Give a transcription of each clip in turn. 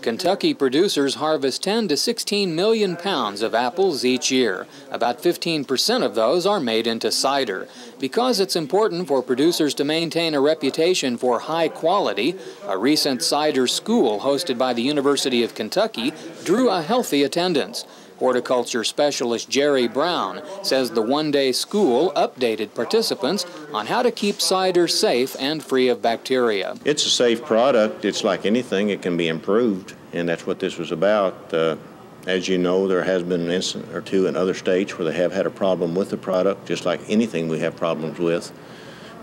Kentucky producers harvest 10 to 16 million pounds of apples each year. About 15% of those are made into cider. Because it's important for producers to maintain a reputation for high quality, a recent cider school hosted by the University of Kentucky drew a healthy attendance. Horticulture specialist Jerry Brown says the one-day school updated participants on how to keep cider safe and free of bacteria. It's a safe product. It's like anything, it can be improved, and that's what this was about. Uh, as you know, there has been an incident or two in other states where they have had a problem with the product, just like anything we have problems with.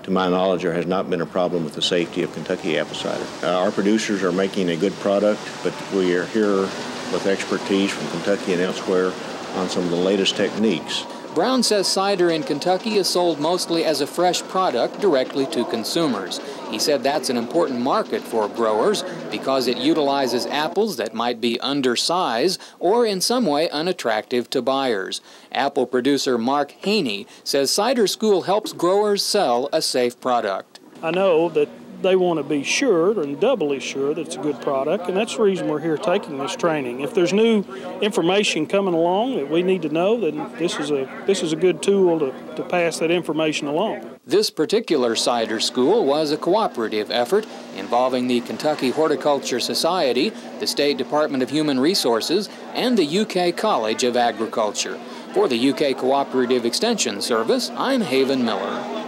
To my knowledge, there has not been a problem with the safety of Kentucky apple cider. Uh, our producers are making a good product, but we are here with expertise from Kentucky and elsewhere on some of the latest techniques. Brown says cider in Kentucky is sold mostly as a fresh product directly to consumers. He said that's an important market for growers because it utilizes apples that might be undersized or in some way unattractive to buyers. Apple producer Mark Haney says Cider School helps growers sell a safe product. I know that they want to be sure and doubly sure that it's a good product, and that's the reason we're here taking this training. If there's new information coming along that we need to know, then this is a this is a good tool to, to pass that information along. This particular cider school was a cooperative effort involving the Kentucky Horticulture Society, the State Department of Human Resources, and the UK College of Agriculture. For the UK Cooperative Extension Service, I'm Haven Miller.